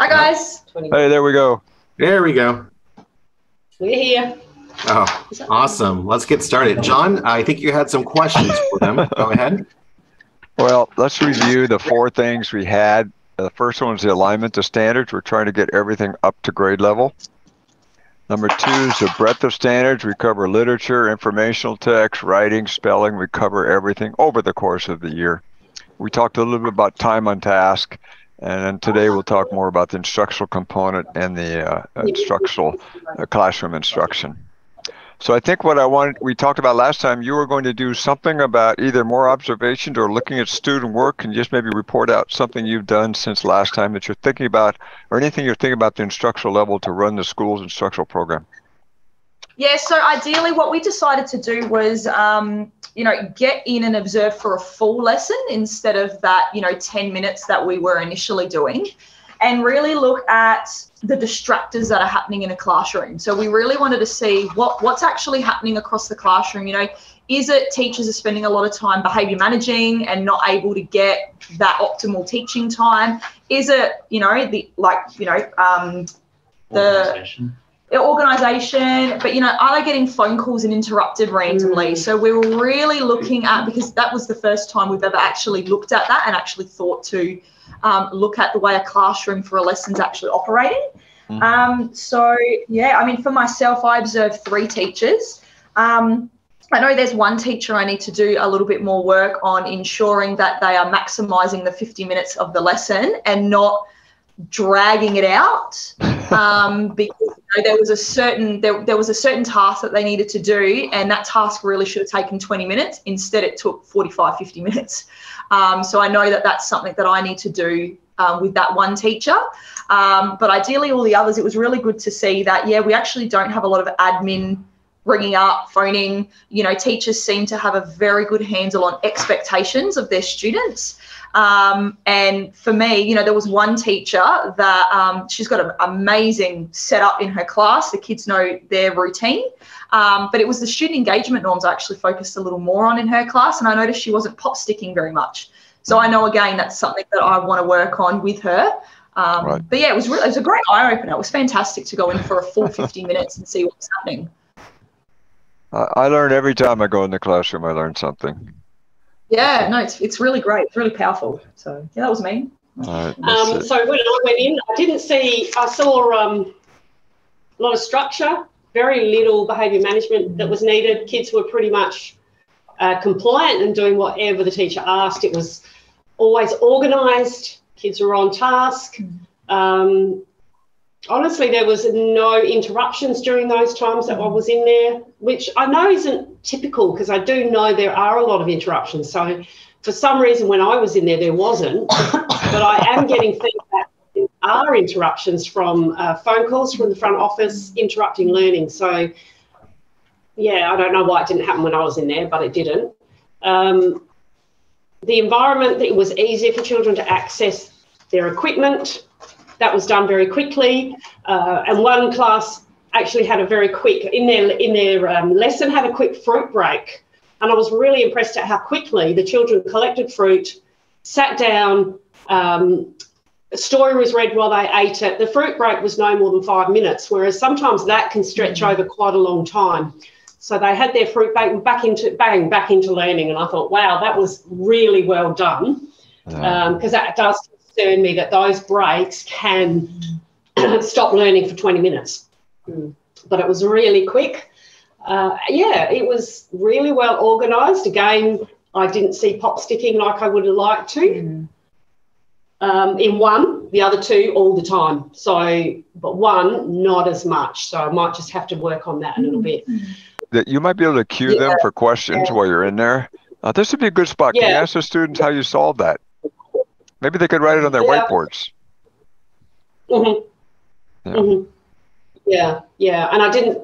Hi guys. Hey, there we go. There we go. We're here. Oh, awesome. Let's get started. John, I think you had some questions for them. Go ahead. Well, let's review the four things we had. The first one is the alignment to standards. We're trying to get everything up to grade level. Number two is the breadth of standards. We cover literature, informational text, writing, spelling. We cover everything over the course of the year. We talked a little bit about time on task, and then today we'll talk more about the instructional component and the uh, instructional uh, classroom instruction. So I think what I wanted, we talked about last time, you were going to do something about either more observations or looking at student work and just maybe report out something you've done since last time that you're thinking about or anything you're thinking about the instructional level to run the school's instructional program. Yeah, so ideally what we decided to do was, um, you know, get in and observe for a full lesson instead of that, you know, 10 minutes that we were initially doing and really look at the distractors that are happening in a classroom. So we really wanted to see what what's actually happening across the classroom. You know, is it teachers are spending a lot of time behavior managing and not able to get that optimal teaching time? Is it, you know, the like, you know, um, the organization. but you know, are they getting phone calls and interrupted randomly? Mm. So we were really looking at because that was the first time we've ever actually looked at that and actually thought to um, look at the way a classroom for a lesson's actually operating. Mm-hmm. Um, so, yeah, I mean, for myself, I observed three teachers. Um, I know there's one teacher I need to do a little bit more work on ensuring that they are maximizing the 50 minutes of the lesson and not dragging it out um, because know, there was a certain there, there was a certain task that they needed to do and that task really should have taken 20 minutes. Instead it took 45 50 minutes. Um, so i know that that's something that i need to do um, with that one teacher. Um, but ideally all the others it was really good to see that yeah we actually don't have a lot of admin ringing up phoning. You know teachers seem to have a very good handle on expectations of their students um, and for me, you know, there was one teacher that um, she's got an amazing setup in her class. The kids know their routine. Um, but it was the student engagement norms I actually focused a little more on in her class. And I noticed she wasn't pop sticking very much. So I know, again, that's something that I want to work on with her. Um, right. But yeah, it was, really, it was a great eye opener. It was fantastic to go in for a full 50 minutes and see what's happening. I learn every time I go in the classroom, I learn something. Yeah, no, it's, it's really great. It's really powerful. So, yeah, that was me. Right, um, so when I went in, I didn't see, I saw um, a lot of structure, very little behaviour management that was needed. Kids were pretty much uh, compliant and doing whatever the teacher asked. It was always organised, kids were on task. Um, honestly, there was no interruptions during those times that I was in there, which I know isn't typical because I do know there are a lot of interruptions. So for some reason, when I was in there, there wasn't. but I am getting feedback are interruptions from uh, phone calls from the front office interrupting learning. So yeah, I don't know why it didn't happen when I was in there, but it didn't. Um, the environment, it was easier for children to access their equipment that was done very quickly. Uh, and one class actually had a very quick in their in their um, lesson had a quick fruit break, and I was really impressed at how quickly the children collected fruit, sat down. Um, a story was read while they ate it. The fruit break was no more than five minutes, whereas sometimes that can stretch mm-hmm. over quite a long time. So they had their fruit bang back into bang back into learning, and I thought, wow, that was really well done because um, that does concern me that those breaks can stop learning for 20 minutes. Mm. But it was really quick. Uh, yeah, it was really well organised. Again, I didn't see pop sticking like I would have liked to. Mm. Um, in one, the other two all the time. So, but one, not as much. So I might just have to work on that a little bit. That you might be able to cue yeah. them for questions yeah. while you're in there. Uh, this would be a good spot. Yeah. Can you ask the students how you solve that? Maybe they could write it on their yeah. whiteboards. Mhm. Yeah. Mm-hmm. yeah, yeah, and I didn't,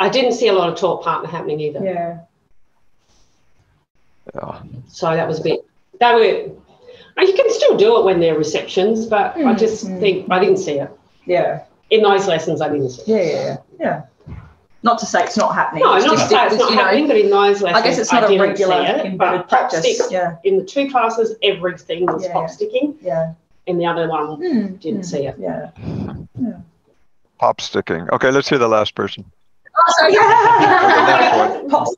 I didn't see a lot of talk partner happening either. Yeah. Yeah. So that was a bit. That were. You can still do it when there are receptions, but mm-hmm. I just think I didn't see it. Yeah. In those lessons, I didn't see it. Yeah, yeah, yeah. Yeah not to say it's not happening. No, it's not just, to say it's not happening, know, but in those lessons, I guess it's not I a regular it, embedded practice. yeah. In the two classes, everything was yeah, pop sticking. Yeah. In the other one Mm, didn't mm, see it. Yeah. Pop sticking. Okay, let's hear the last person. Oh, so yeah. Pop-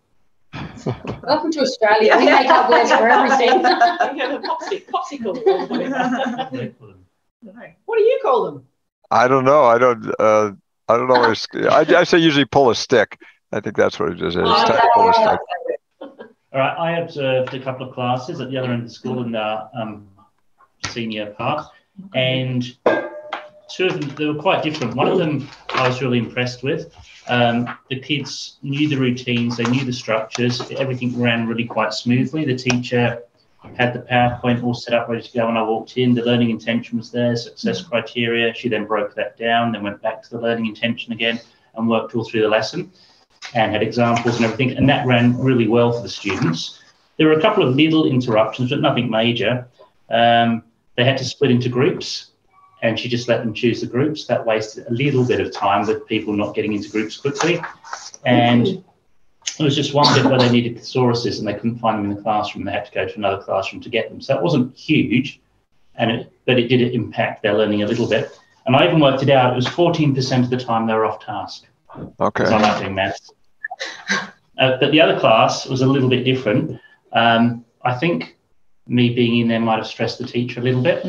Welcome to Australia. We make up words for everything. We have a popsicle, popsicle whatever. What do you call them? I don't know. I don't. Uh, I don't know. What it's, I, I say usually pull a stick. I think that's what it is. It's time to pull a stick. All right, I observed a couple of classes at the other end of the school in the um, senior part, and two of them they were quite different. One of them I was really impressed with. Um, the kids knew the routines, they knew the structures, everything ran really quite smoothly. The teacher had the PowerPoint all set up ready to go when I walked in. The learning intention was there, success criteria. She then broke that down, then went back to the learning intention again and worked all through the lesson and had examples and everything. And that ran really well for the students. There were a couple of little interruptions, but nothing major. Um, they had to split into groups and she just let them choose the groups. That wasted a little bit of time with people not getting into groups quickly. And there was just one bit where they needed thesauruses and they couldn't find them in the classroom. They had to go to another classroom to get them. So it wasn't huge, and it, but it did impact their learning a little bit. And I even worked it out. It was 14% of the time they were off task because I Okay. like doing maths. Uh, but the other class was a little bit different. Um, I think me being in there might have stressed the teacher a little bit.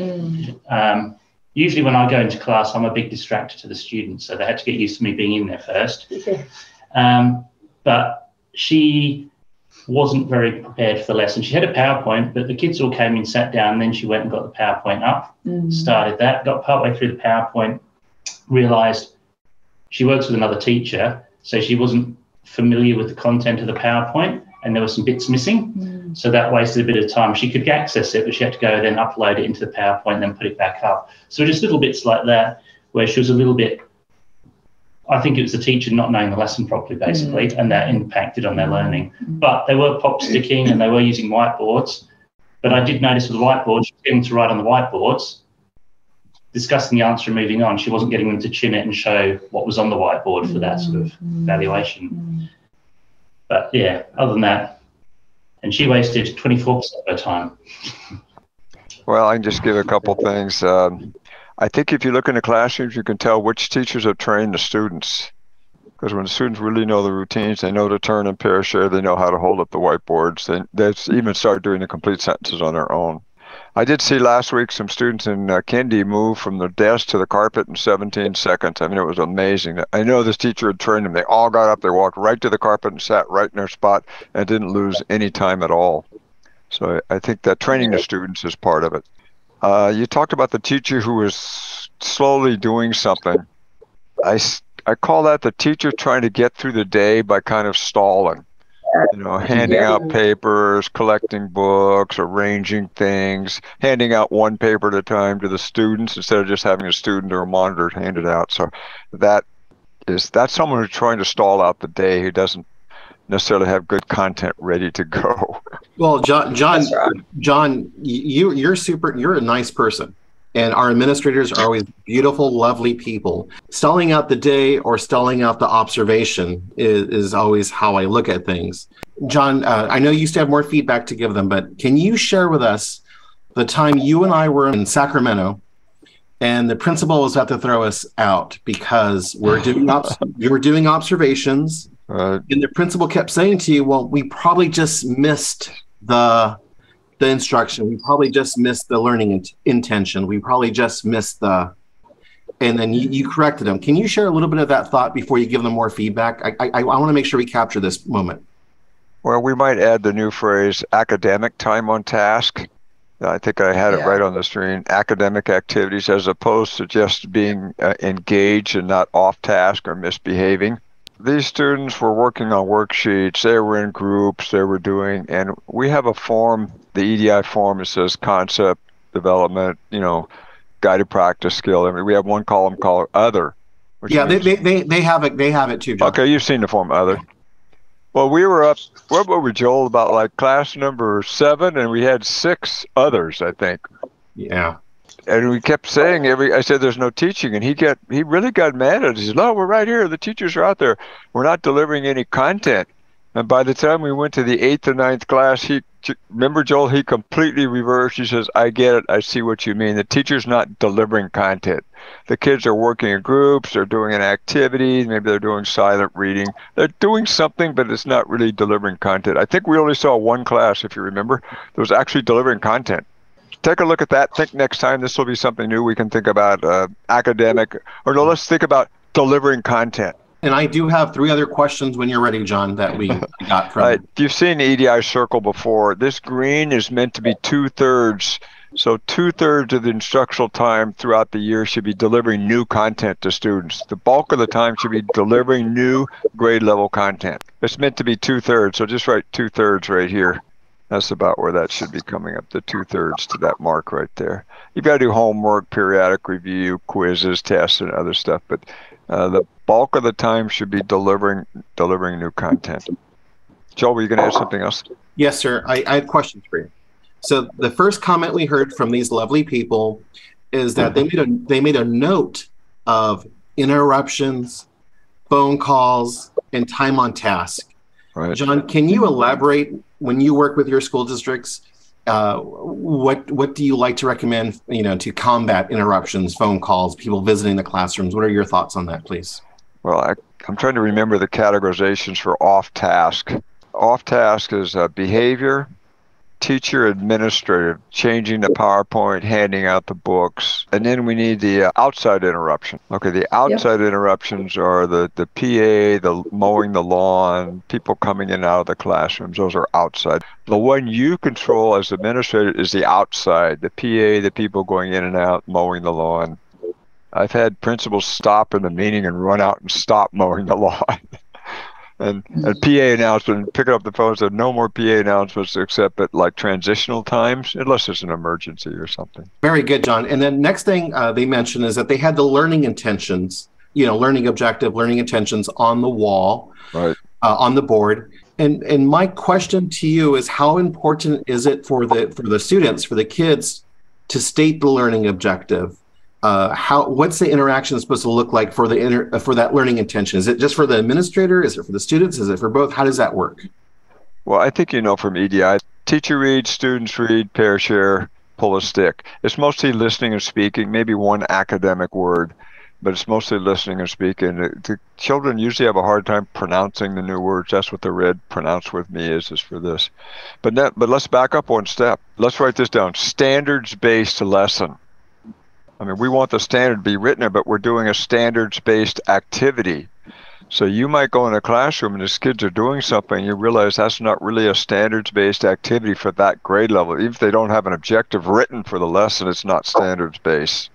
Um, usually, when I go into class, I'm a big distractor to the students, so they had to get used to me being in there first. Yeah. Um, but she wasn't very prepared for the lesson. She had a PowerPoint, but the kids all came in, sat down, and then she went and got the PowerPoint up, mm. started that, got partway through the PowerPoint, realized she works with another teacher, so she wasn't familiar with the content of the PowerPoint, and there were some bits missing. Mm. So that wasted a bit of time. She could access it, but she had to go then upload it into the PowerPoint and then put it back up. So just little bits like that, where she was a little bit. I think it was the teacher not knowing the lesson properly, basically, mm. and that impacted on their mm. learning. But they were pop mm. sticking and they were using whiteboards. But I did notice with the whiteboards, she was getting to write on the whiteboards, discussing the answer and moving on. She wasn't getting them to chin it and show what was on the whiteboard for that sort of valuation. But yeah, other than that, and she wasted 24% of her time. Well, I can just give a couple things. Um, I think if you look in the classrooms, you can tell which teachers have trained the students. Because when the students really know the routines, they know to turn and pair share, they know how to hold up the whiteboards. They, they even start doing the complete sentences on their own. I did see last week some students in uh, Kindy move from the desk to the carpet in 17 seconds. I mean, it was amazing. I know this teacher had trained them. They all got up, they walked right to the carpet and sat right in their spot and didn't lose any time at all. So I I think that training the students is part of it. Uh, you talked about the teacher who was slowly doing something. I, I call that the teacher trying to get through the day by kind of stalling. You know, handing out papers, collecting books, arranging things, handing out one paper at a time to the students instead of just having a student or a monitor hand it out. So that is that's someone who's trying to stall out the day who doesn't necessarily have good content ready to go. Well, John, John, John, you you're super. You're a nice person, and our administrators are always beautiful, lovely people. Stalling out the day or stalling out the observation is, is always how I look at things. John, uh, I know you used to have more feedback to give them, but can you share with us the time you and I were in Sacramento? And the principal was about to throw us out because we're doing obs- we were doing observations, Uh, and the principal kept saying to you, "Well, we probably just missed the the instruction. We probably just missed the learning int- intention. We probably just missed the." And then you, you corrected them. Can you share a little bit of that thought before you give them more feedback? I I, I want to make sure we capture this moment. Well, we might add the new phrase academic time on task. I think I had it right on the screen. Academic activities as opposed to just being uh, engaged and not off task or misbehaving. These students were working on worksheets, they were in groups, they were doing, and we have a form, the EDI form, that says concept development, you know, guided practice skill. I mean, we have one column called other. Yeah, they, means- they, they, they have it. They have it too, John. Okay, you've seen the form other. Well, we were up. What were we, Joel? About like class number seven, and we had six others, I think. Yeah. And we kept oh. saying every. I said, "There's no teaching," and he got he really got mad at us. He said, "No, we're right here. The teachers are out there. We're not delivering any content." And by the time we went to the eighth or ninth class, he remember Joel. He completely reversed. He says, "I get it. I see what you mean. The teacher's not delivering content. The kids are working in groups. They're doing an activity. Maybe they're doing silent reading. They're doing something, but it's not really delivering content. I think we only saw one class, if you remember, that was actually delivering content. Take a look at that. Think next time this will be something new. We can think about uh, academic, or no, let's think about delivering content." And I do have three other questions when you're ready, John, that we got from. Uh, you've seen the EDI circle before. This green is meant to be two thirds. So two thirds of the instructional time throughout the year should be delivering new content to students. The bulk of the time should be delivering new grade level content. It's meant to be two thirds. So just write two thirds right here. That's about where that should be coming up, the two thirds to that mark right there. You've got to do homework, periodic review, quizzes, tests, and other stuff. But uh, the bulk of the time should be delivering delivering new content. Joel, were you going to add something else? Yes, sir. I, I have questions for you. So the first comment we heard from these lovely people is that they made a they made a note of interruptions, phone calls, and time on task. Right. John, can you elaborate when you work with your school districts? Uh, what what do you like to recommend? You know, to combat interruptions, phone calls, people visiting the classrooms. What are your thoughts on that, please? Well, I, am trying to remember the categorizations for off task. Off task is uh, behavior, teacher administrative, changing the PowerPoint, handing out the books, and then we need the uh, outside interruption. Okay, the outside yep. interruptions are the, the PA, the mowing the lawn, people coming in and out of the classrooms. Those are outside. The one you control as administrator is the outside, the PA, the people going in and out, mowing the lawn. I've had principals stop in the meeting and run out and stop mowing the lawn. And, and PA announcement, picking up the phone said no more PA announcements except at like transitional times, unless it's an emergency or something. Very good, John. And then next thing uh, they mentioned is that they had the learning intentions, you know, learning objective, learning intentions on the wall, right, uh, on the board. And and my question to you is, how important is it for the for the students, for the kids, to state the learning objective? Uh, how what's the interaction supposed to look like for the inter, uh, for that learning intention? Is it just for the administrator? Is it for the students? Is it for both? How does that work? Well, I think you know from EDI, teacher reads, students read, pair share, pull a stick. It's mostly listening and speaking, maybe one academic word, but it's mostly listening and speaking. The children usually have a hard time pronouncing the new words. That's what the red pronounce with me is, is for this. But that, but let's back up one step. Let's write this down. Standards-based lesson. I mean, we want the standard to be written, but we're doing a standards-based activity. So you might go in a classroom and the kids are doing something, and you realize that's not really a standards-based activity for that grade level. Even if they don't have an objective written for the lesson, it's not standards-based.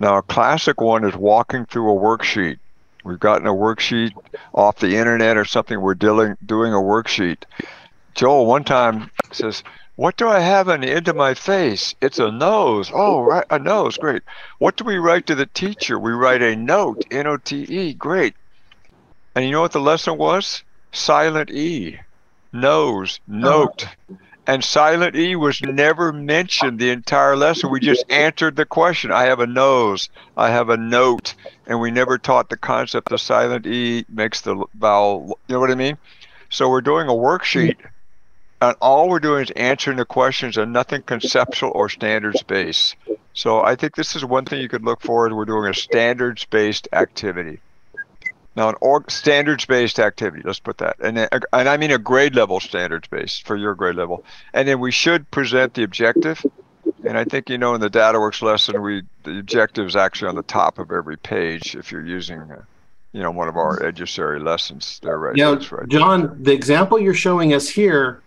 Now, a classic one is walking through a worksheet. We've gotten a worksheet off the internet or something. We're dealing, doing a worksheet. Joel one time says, what do I have on the end of my face? It's a nose. Oh, right, a nose. Great. What do we write to the teacher? We write a note. N O T E. Great. And you know what the lesson was? Silent E. Nose. Note. And silent E was never mentioned the entire lesson. We just answered the question. I have a nose. I have a note. And we never taught the concept of silent E makes the vowel. You know what I mean? So we're doing a worksheet and all we're doing is answering the questions and nothing conceptual or standards based. So I think this is one thing you could look forward. We're doing a standards based activity. Now, an org standards based activity. Let's put that, and then, and I mean a grade level standards based for your grade level. And then we should present the objective. And I think you know in the DataWorks lesson, we the objective is actually on the top of every page if you're using. Uh, you know, one of our Educeri lessons there, right? Yeah, right. John, the example you're showing us here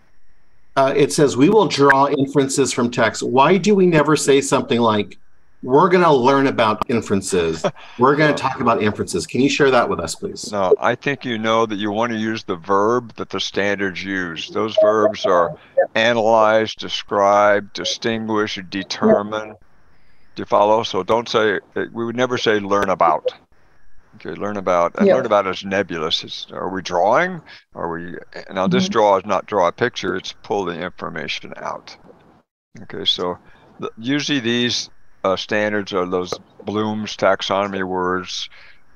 uh, it says we will draw inferences from text. Why do we never say something like, we're going to learn about inferences. We're going to talk about inferences. Can you share that with us, please? No, I think you know that you want to use the verb that the standards use. Those verbs are analyze, describe, distinguish, determine. Do you follow? So don't say, we would never say learn about. Okay, learn about and yeah. learn about is nebulous. It's, are we drawing? Are we now? This mm-hmm. draw is not draw a picture. It's pull the information out. Okay, so the, usually these uh, standards are those Bloom's taxonomy words.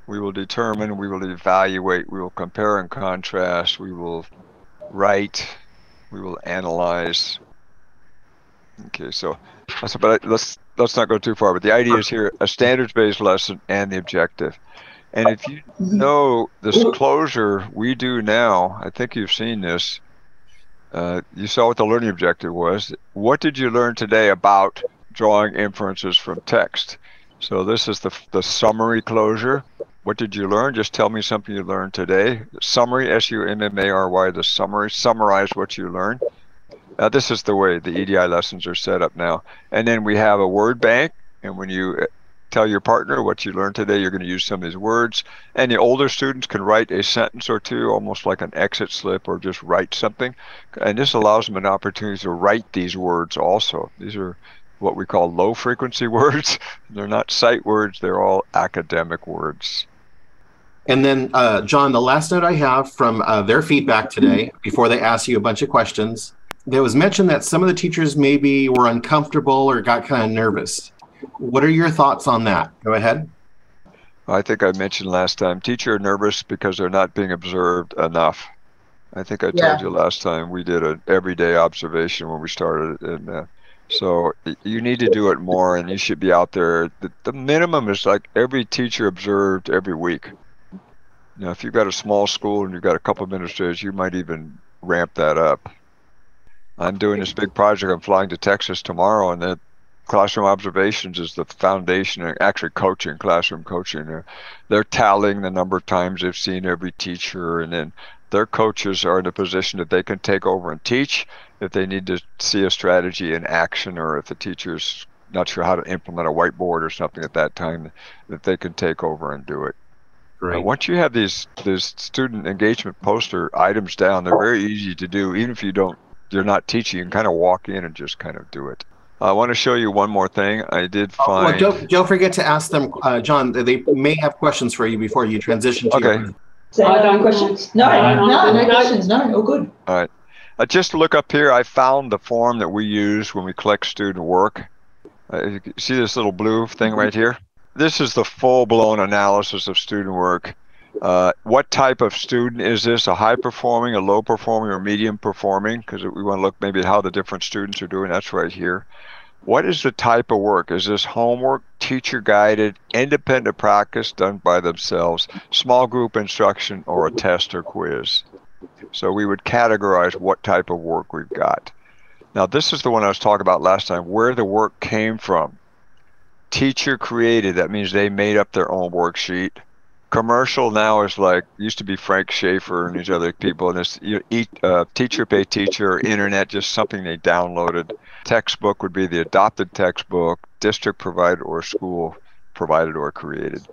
We will determine, we will evaluate, we will compare and contrast, we will write, we will analyze. Okay, so but let's let's not go too far. But the idea is here a standards-based lesson and the objective. And if you know this closure we do now, I think you've seen this. Uh, you saw what the learning objective was. What did you learn today about drawing inferences from text? So this is the the summary closure. What did you learn? Just tell me something you learned today. Summary, S-U-M-M-A-R-Y, the summary. Summarize what you learned. Uh, this is the way the EDI lessons are set up now. And then we have a word bank. And when you tell your partner what you learned today, you're going to use some of these words. And the older students can write a sentence or two, almost like an exit slip, or just write something. And this allows them an opportunity to write these words also. These are what we call low frequency words. They're not sight words, they're all academic words. And then, uh, John, the last note I have from uh, their feedback today, before they ask you a bunch of questions, there was mention that some of the teachers maybe were uncomfortable or got kind of nervous. What are your thoughts on that? Go ahead. I think I mentioned last time, teachers are nervous because they're not being observed enough. I think I told you last time we did an everyday observation when we started, and uh, so you need to do it more, and you should be out there. The, the minimum is like every teacher observed every week. Now, if you've got a small school and you've got a couple administrators, you might even ramp that up. I'm doing this big project. I'm flying to Texas tomorrow, and classroom observations is the foundation. And actually, coaching, classroom coaching. They're, they're tallying the number of times they've seen every teacher, and then their coaches are in a position that they can take over and teach if they need to see a strategy in action, or if the teacher's not sure how to implement a whiteboard or something at that time, that they can take over and do it. Right. once you have these these student engagement poster items down, they're very easy to do, even if you don't you're not teaching. You can kind of walk in and just kind of do it. I want to show you one more thing. I did find. Oh, well, don't, don't forget to ask them, uh, John. They may have questions for you before you transition to. Okay. Your... So, no questions? No, no, no, no, questions. No, all good. All right. Uh, just look up here. I found the form that we use when we collect student work. Uh, see this little blue thing right here? This is the full-blown analysis of student work. Uh, what type of student is this? A high performing, a low performing, or medium performing? Because we want to look maybe at how the different students are doing. That's right here. What is the type of work? Is this homework, teacher guided, independent practice done by themselves, small group instruction, or a test or quiz? So we would categorize what type of work we've got. Now, this is the one I was talking about last time, where the work came from. Teacher created, that means they made up their own worksheet commercial now is like used to be Frank Schaffer and these other people, and it's you know, uh, teacher pay teacher, internet, just something they downloaded. Textbook would be the adopted textbook, district provided or school provided or created.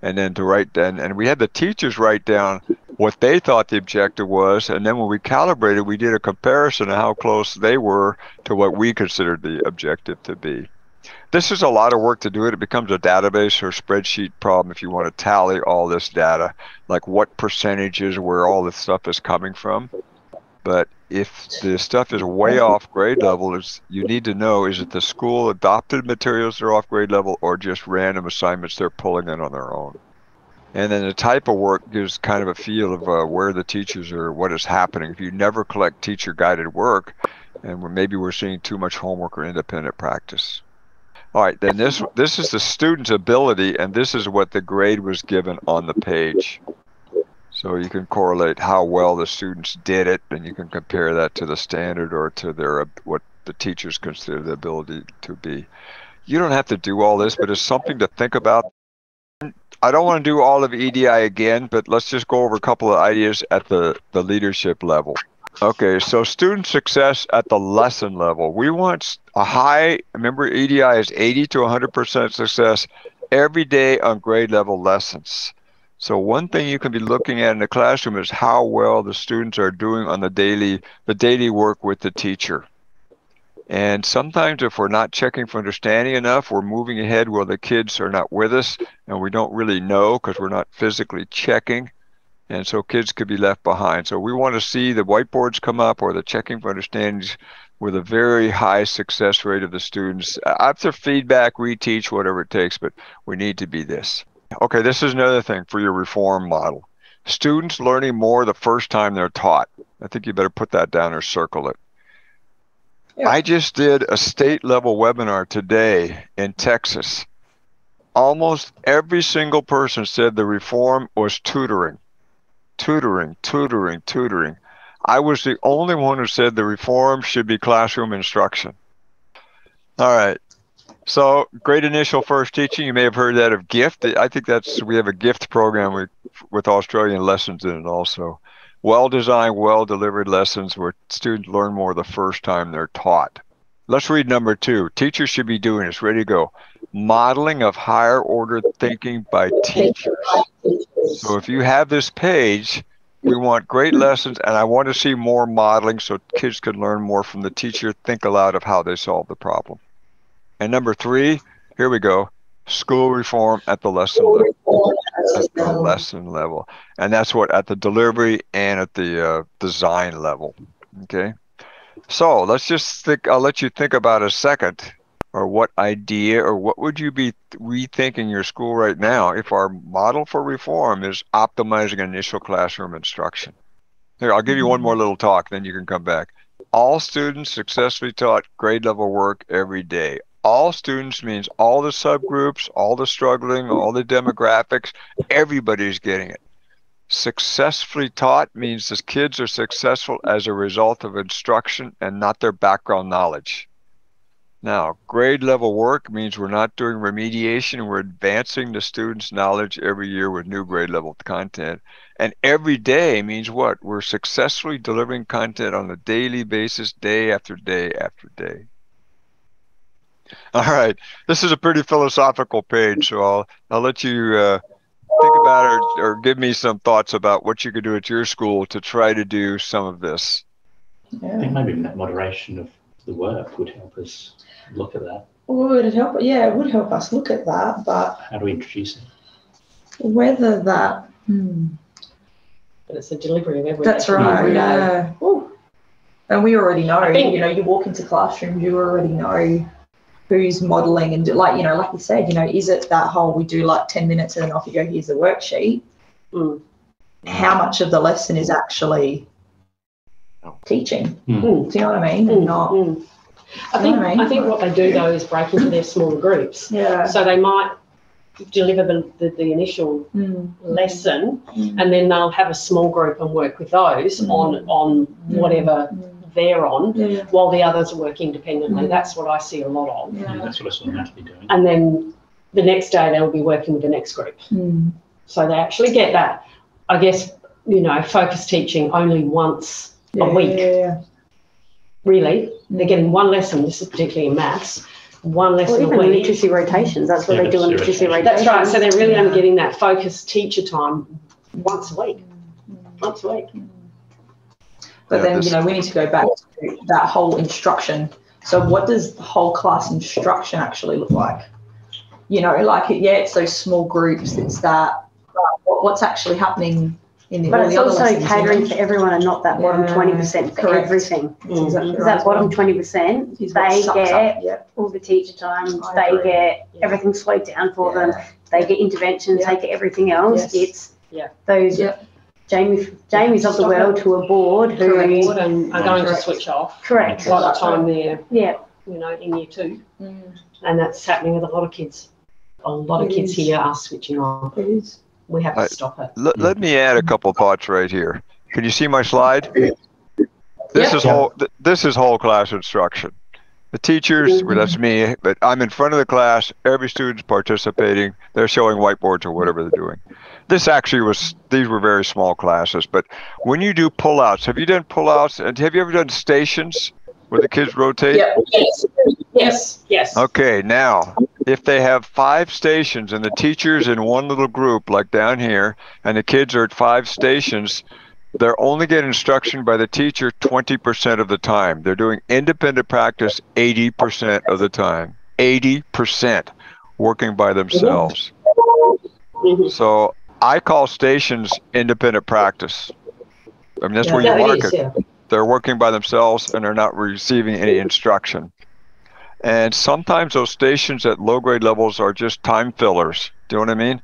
And then to write down, and we had the teachers write down what they thought the objective was, and then when we calibrated, we did a comparison of how close they were to what we considered the objective to be. This is a lot of work to do it. It becomes a database or spreadsheet problem if you want to tally all this data, like what percentages where all this stuff is coming from. But if the stuff is way off grade level, is you need to know is it the school adopted materials that are off grade level or just random assignments they're pulling in on their own. And then the type of work gives kind of a feel of uh, where the teachers are, what is happening. If you never collect teacher guided work, and maybe we're seeing too much homework or independent practice. All right, then this this is the student's ability, and this is what the grade was given on the page. So you can correlate how well the students did it, and you can compare that to the standard or to their what the teachers consider the ability to be. You don't have to do all this, but it's something to think about. I don't want to do all of EDI again, but let's just go over a couple of ideas at the, the leadership level. Okay, so student success at the lesson level. We want a high, remember EDI is 80 to 100% success every day on grade level lessons. So one thing you can be looking at in the classroom is how well the students are doing on the daily the daily work with the teacher. And sometimes if we're not checking for understanding enough, we're moving ahead while the kids are not with us and we don't really know because we're not physically checking and so kids could be left behind. So we want to see the whiteboards come up or the checking for understandings with a very high success rate of the students. After feedback, reteach, whatever it takes, but we need to be this. Okay, this is another thing for your reform model. Students learning more the first time they're taught. I think you better put that down or circle it. Yeah. I just did a state level webinar today in Texas. Almost every single person said the reform was tutoring. Tutoring, tutoring, tutoring. I was the only one who said the reform should be classroom instruction. All right. So great initial first teaching. You may have heard that of gift. I think that's we have a gift program with with Australian lessons in it also. Well designed, well delivered lessons where students learn more the first time they're taught. Let's read number two. Teachers should be doing this. Ready to go. Modeling of higher order thinking by teachers. So if you have this page, we want great lessons and I want to see more modeling so kids can learn more from the teacher, think aloud of how they solve the problem. And number three, here we go. School reform at the lesson level. At the lesson level. And that's what at the delivery and at the uh, design level. Okay. So let's just think, I'll let you think about a second or what idea or what would you be rethinking your school right now if our model for reform is optimizing initial classroom instruction? Here, I'll give you one more little talk, then you can come back. All students successfully taught grade level work every day. All students means all the subgroups, all the struggling, all the demographics, everybody's getting it. Successfully taught means the kids are successful as a result of instruction and not their background knowledge. Now, grade level work means we're not doing remediation, we're advancing the students' knowledge every year with new grade level content. And every day means what? We're successfully delivering content on a daily basis, day after day after day. All right, this is a pretty philosophical page, so I'll, I'll let you uh, think about it or, or give me some thoughts about what you could do at your school to try to do some of this. Yeah. I think maybe that moderation of the work would help us look at that. Would it help? Yeah, it would help us look at that, but How do we introduce it? whether that. Hmm, But it's a delivery of everything. that's right. Every day. Yeah. Ooh. And we already know. Think- you know, you walk into classrooms, you already know who's modelling and do, like you know, like you said, you know, is it that whole we do like ten minutes and then off you go? Here's the worksheet. Mm. How much of the lesson is actually teaching? Mm. Do you know what I mean? Mm, And not. mm. I think Alright. I think what they do though is break into their smaller groups. Yeah. So they might deliver the, the, the initial Mm. lesson Mm. and then they'll have a small group and work with those Mm. on on whatever Mm. They're on Yeah. while the others are working independently. Mm. That's what I see a lot of. Yeah, Yeah. that's what I sort of meant to be doing. And then the next day they'll be working with the next group. Mm. So they actually get that, I guess, you know, focus teaching only once Yeah, a week. Yeah. Really, they're getting one lesson. This is particularly in maths. One lesson Or a even week. literacy rotations, that's what Yeah, they do in literacy literacy rotations. rotations. That's right. So they're really Yeah. only getting that focused teacher time once a week. Once a week. But Yeah, then, you know, we need to go back to that whole instruction. So, what does the whole class instruction actually look like? You know, like, yeah, it's those small groups, it's that, but what's actually happening in the, But it's the other also you catering know? for everyone and not that bottom Yeah, twenty percent for correct. everything. Mm. That's exactly Because right that bottom twenty percent, they get Yep. all the teacher time, I they agree. get Yeah. everything slowed down for them, they get interventions, Yeah. they get everything else. Yes. It's Yeah. those Yeah. Jamie, Jamie's of the Stop it. world who are bored, who, Board and are going to switch off. correct, A lot of time there, yeah. you know, in year two. Mm, And that's happening with a lot of kids. A lot of It kids is. here are switching on. it is. We have to I- stop it. Let, let me add a couple thoughts right here. Can you see my slide? This Yep. is whole. th- This is whole class instruction. The teachers, well, that's me, but I'm in front of the class. Every student's participating. They're showing whiteboards or whatever they're doing. This actually was. These were very small classes, but when you do pullouts, have you done pullouts? And have you ever done stations where the kids rotate? Yes, yes, yes. Okay, now if they have five stations and the teacher's in one little group, like down here, and the kids are at five stations, they're only getting instruction by the teacher 20% of the time. They're doing independent practice 80% of the time. 80% working by themselves. Mhm. So I call stations independent practice. I mean, that's Yeah, where you it yeah. they're working by themselves and they're not receiving any instruction. And sometimes those stations at low grade levels are just time fillers. Do you know what I mean?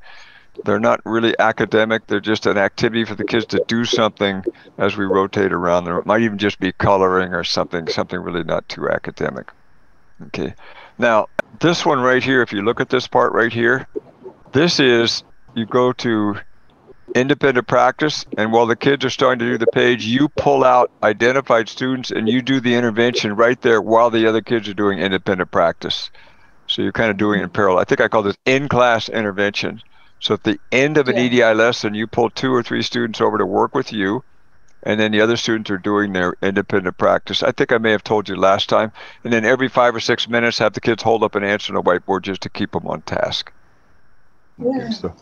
They're not really academic. They're just an activity for the kids to do something as we rotate around them. It might even just be coloring or something, something really not too academic. Okay. Now, this one right here, if you look at this part right here, this is you go to independent practice and while the kids are starting to do the page you pull out identified students and you do the intervention right there while the other kids are doing independent practice. So you're kind of doing it in parallel. I think i call this in-class intervention. So at the end of an Yeah. edi lesson you pull two or three students over to work with you and then the other students are doing their independent practice. I think i may have told you last time and then every five or six minutes have the kids hold up an answer on a whiteboard just to keep them on task Yeah. so,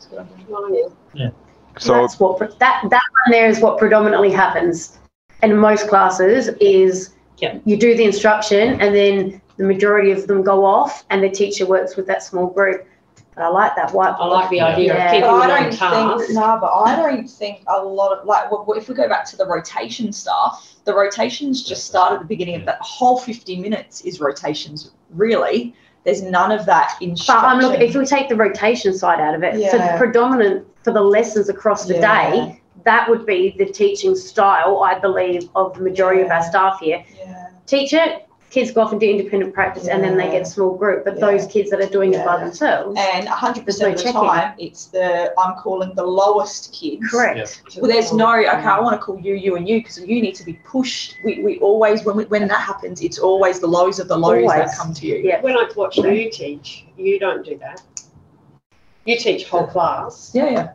Oh, so that's what that that one there is what predominantly happens in most classes is Yeah. you do the instruction and then the majority of them go off and the teacher works with that small group. But I like that white. I like the idea Yeah. of keeping But I don't task. think no, but I don't think a lot of like w- w- if we go back to the rotation stuff, the rotations just start at the beginning of that whole fifty minutes is rotations. Really, there's none of that But um, instruction. I'm looking if we take the rotation side out of it, for the predominant for the lessons across the Yeah. day, that would be the teaching style, I believe, of the majority of our staff here. Yeah. Teach it, kids go off and do independent practice and then they get a small group. But Yeah. those kids that are doing it by themselves, And hundred percent of the There's no checking. time, it's the I'm calling the lowest kids. correct. Well, there's no okay. I want to call you, you, and you because you need to be pushed. We, we always when we, when that happens, it's always the lows of the lows that come to you. Yeah. When I watch you teach, you don't do that. You teach whole class Yeah, yeah.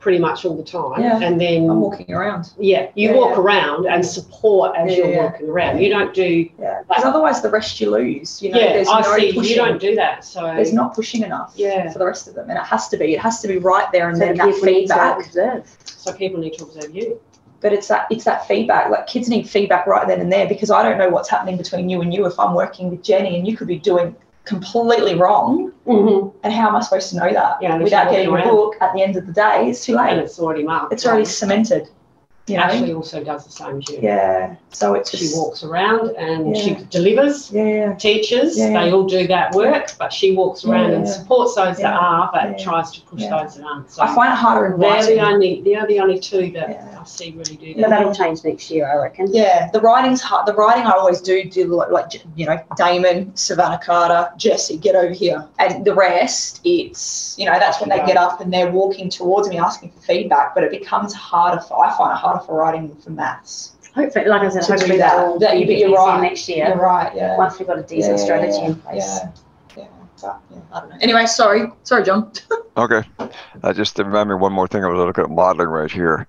Pretty much all the time, Yeah. and then I'm walking around. yeah, you Yeah, walk yeah. around and support as you're walking around. You don't do Yeah. Because otherwise, the rest you lose. You know, yeah. there's I no see. pushing. You don't do that, so There's not pushing enough. Yeah. For the rest of them, and it has to be. It has to be right there and So then the that kids need to feedback. so people need to observe you. But it's that it's that feedback. Like kids need feedback right then and there because I don't know what's happening between you and you if I'm working with Jenny and you could be doing completely wrong. Mm-hmm. And how am I supposed to know that Yeah, without getting a book at the end of the day? It's too And late. it's already marked. It's already cemented. You know? Ashley also does the same as you. Yeah. So it's She just walks around and she delivers. Yeah, yeah. Teachers, Yeah. they all do that work, but she walks around and Yeah. supports those that are, but Yeah. tries to push Yeah. those that aren't. So I find it harder in they're the writing. only, they're the only two that Yeah. I see really do But that. that'll change next year, I reckon. Yeah, the writing's hard. The writing I always do do like, like you know Damon, Savannah Carter, Jesse, get over here, and the rest. It's you know that's when they get up and they're walking towards me asking for feedback. But it becomes harder. For, I find it harder for writing than for maths. Hopefully, like I said, To do hopefully that. that'll That- be but you're easier right. next year. You're year right. Yeah. once we've got a decent Yeah, strategy yeah, in place. Yeah. Yeah. But, yeah, I don't know. Anyway, sorry, sorry, John. Okay. I just remember one more thing. I was looking at modeling right here.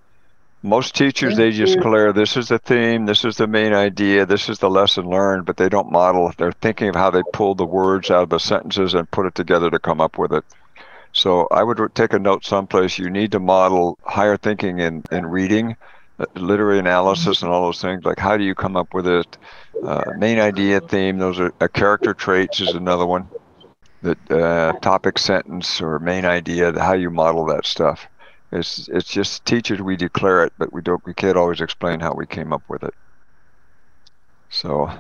Most teachers, they just Yeah. declare this is the theme, this is the main idea, this is the lesson learned, but they don't model. They're thinking of how they pull the words out of the sentences and put it together to come up with it. So I would take a note someplace. You need to model higher thinking in, in reading, uh, literary analysis, and all those things. Like how do you come up with it? Uh, main idea, theme. Those are uh, character traits is another one the uh, topic sentence or main idea, how you model that stuff. It's it's just teachers we declare it, but we don't we can't always explain how we came up with it. So,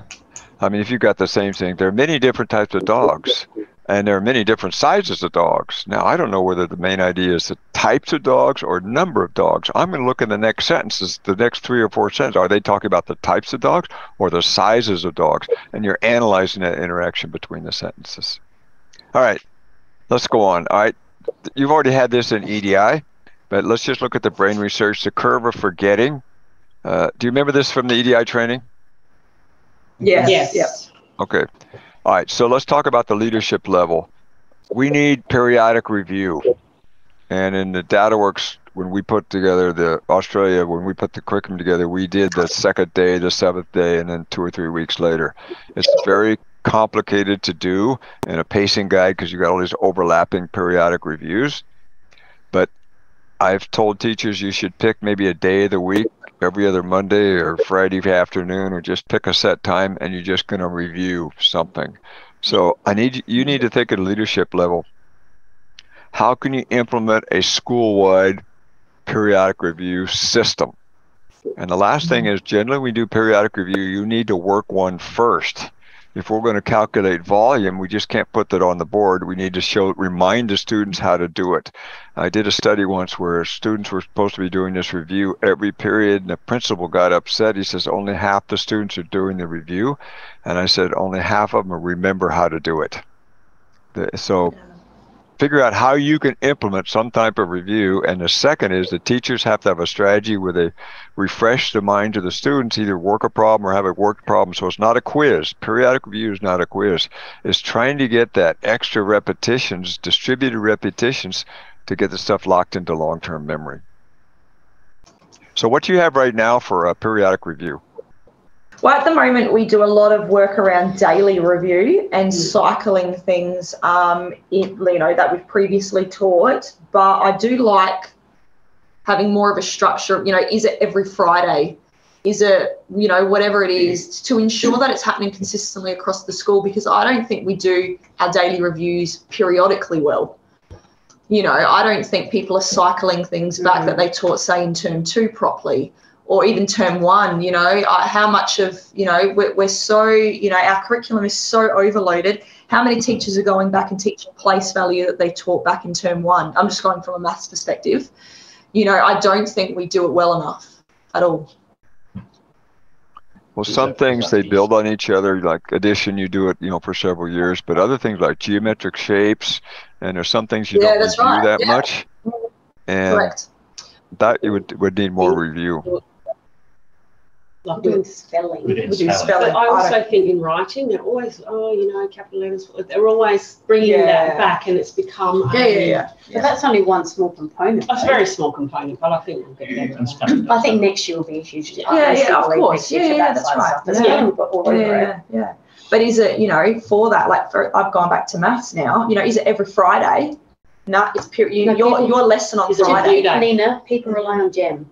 I mean, if you've got the same thing, there are many different types of dogs, and there are many different sizes of dogs. Now, I don't know whether the main idea is the types of dogs or number of dogs. I'm going to look in the next sentences, the next three or four sentences. Are they talking about the types of dogs or the sizes of dogs? And you're analyzing that interaction between the sentences. All right, let's go on. All right, you've already had this in EDI, but let's just look at the brain research, the curve of forgetting. Uh, do you remember this from the EDI training? Yes. Yes. Yep. Okay. All right, so let's talk about the leadership level. We need periodic review. And in the DataWorks, when we put together the Australia, when we put the curriculum together, we did the second day, the seventh day, and then two or three weeks later. It's very complicated to do in a pacing guide because you got all these overlapping periodic reviews. But I've told teachers you should pick maybe a day of the week, every other Monday or Friday afternoon, or just pick a set time and you're just going to review something. So I need you need to think at a leadership level. How can you implement a school-wide periodic review system? And the last thing mm-hmm. is generally we do periodic review, you need to work one first. If we're going to calculate volume, we just can't put that on the board. We need to show, remind the students how to do it. I did a study once where students were supposed to be doing this review every period, and the principal got upset. He says only half the students are doing the review, and I said only half of them remember how to do it. So figure out how you can implement some type of review. And the second is the teachers have to have a strategy where they refresh the minds of the students, either work a problem or have a worked problem. So it's not a quiz. Periodic review is not a quiz. It's trying to get that extra repetitions, distributed repetitions, to get the stuff locked into long-term memory. So what do you have right now for a periodic review? Well, at the moment, we do a lot of work around daily review and cycling things, um, in, you know, that we've previously taught. But I do like having more of a structure. You know, is it every Friday? Is it, you know, whatever it is, to ensure that it's happening consistently across the school? Because I don't think we do our daily reviews periodically well. You know, I don't think people are cycling things back mm-hmm. that they taught, say, in term two properly or even term one you know uh, how much of you know we're, we're so you know our curriculum is so overloaded. How many teachers are going back and teaching place value that they taught back in term one? I'm just going from a maths perspective. You know i don't think we do it well enough at all. Well some things they build on each other like addition you do it you know for several years but other things like geometric shapes and there's some things you yeah, don't review right. that yeah. much. And Correct. that you would would need more review like doing spelling. We do spelling. But I also think in writing, they're always, oh, you know, capital letters. They're always bringing yeah. that back, and it's become. Yeah, yeah, yeah. But that's only one small component. It's a very small component, but I think we'll get there. I think next year will be a huge. Yeah, yeah, yeah of course. Yeah, yeah, that's right. That's yeah. Yeah, yeah, yeah. But is it, you know, for that, like, for, I've gone back to maths now. You know, is it every Friday? No, it's period. You, no, your people, your lesson on Friday. Nina, people rely on Gem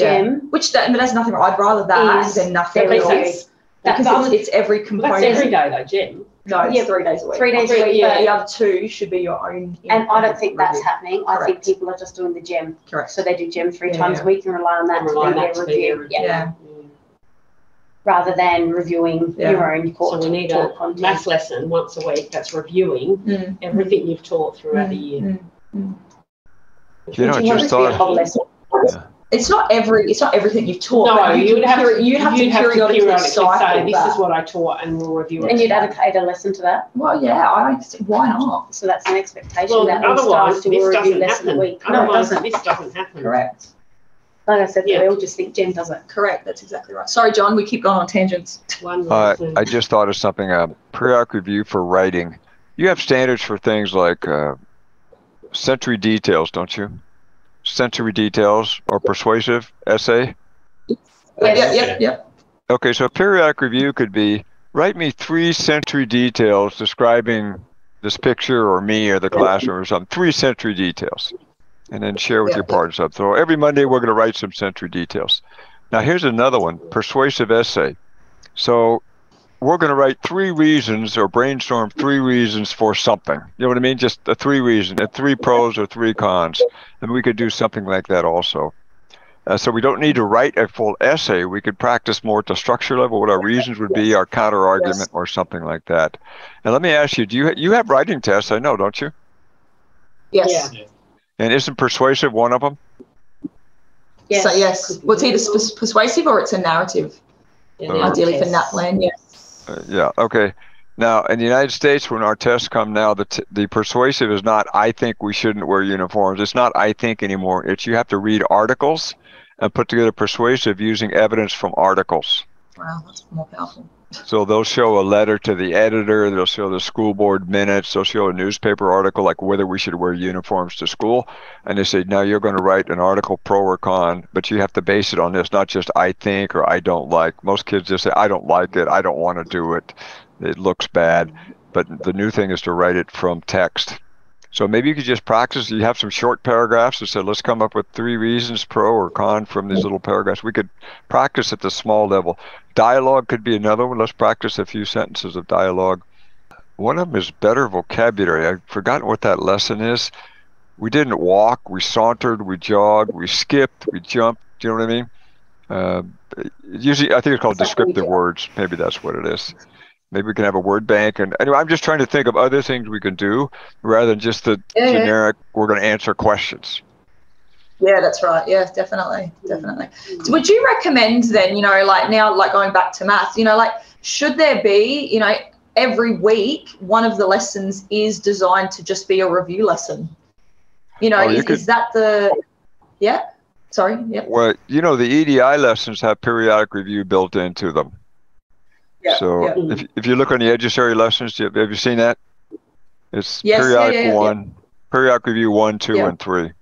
gem. Which that, I mean, there's nothing. I'd rather that than nothing else. Because it's, it's, every component. That's every day though, gem. No, it's yeah, three days a week. Three days a week. Yeah. The other two should be your own. And I don't think that's happening. Correct. I think people are just doing the gym. Correct. So they do gym three yeah, times yeah. a week and rely on that to be their review. Yeah. yeah. Rather than reviewing your own course. So we need a content. math lesson once a week that's reviewing mm. everything you've taught throughout mm. the year. Mm. mm. You know, just thought it's not every it's not everything you've taught. No, you, would have to, you'd have you'd to periodically, periodically say this is what I taught and we'll review it. And you'd allocate a lesson to that. Well, yeah, I don't why not. So that's an expectation well, that otherwise to this doesn't happen. A week. No, it doesn't. This doesn't happen. Correct. Like I said, yeah. we all just think Jen does it. Correct. That's exactly right. Sorry, John. We keep going on tangents. Uh, I just thought of something. A uh, periodic review for writing. You have standards for things like uh, sensory details, don't you? Sensory details or persuasive essay? Yeah, yeah, yeah. Okay, so a periodic review could be write me three sensory details describing this picture or me or the classroom or something. Three sensory details. And then share with yeah, your partners up. So every Monday we're going to write some sensory details. Now here's another one, persuasive essay. So we're going to write three reasons or brainstorm three reasons for something. You know what I mean? Just a three reasons, three pros or three cons. And we could do something like that also. Uh, so we don't need to write a full essay. We could practice more at the structure level, what our reasons would be, our counter argument, yes. or something like that. And let me ask you: Do you you have writing tests? I know, don't you? Yes. Yeah. And isn't persuasive one of them? Yes. So yes, well, it's either persuasive or it's a narrative. Yeah, Ideally for NAPLAN, yes. Uh, yeah. Okay. Now, in the United States, when our tests come now, the, t- the persuasive is not, I think we shouldn't wear uniforms. It's not, I think anymore. It's you have to read articles and put together persuasive using evidence from articles. Wow, that's more powerful. So they'll show a letter to the editor, they'll show the school board minutes, they'll show a newspaper article like whether we should wear uniforms to school. And they say, now you're going to write an article pro or con, but you have to base it on this, not just I think or I don't like. Most kids just say, I don't like it, I don't want to do it, it looks bad. But the new thing is to write it from text. So maybe you could just practice. You have some short paragraphs that said, let's come up with three reasons pro or con from these little paragraphs. We could practice at the small level. Dialogue could be another one. Let's practice a few sentences of dialogue. One of them is better vocabulary. I've forgotten what that lesson is. We didn't walk, we sauntered, we jogged, we skipped, we jumped. Do you know what I mean? Uh, usually, I think it's called descriptive words. Maybe that's what it is. Maybe we can have a word bank. And anyway, I'm just trying to think of other things we can do rather than just the Yeah, yeah. generic. We're going to answer questions. Yeah, that's right. Yeah, definitely, definitely. So would you recommend then, you know, like now, like going back to math you know, like should there be, you know, every week one of the lessons is designed to just be a review lesson? You know, Oh, you is, could- is that the? Yeah. Sorry. Yep. Well, you know, the EDI lessons have periodic review built into them. Yeah. So yeah. if, if you look on the Educeri lessons, have you seen that? It's Yes, periodic yeah, yeah. one, periodic review one, two, Yeah. and three.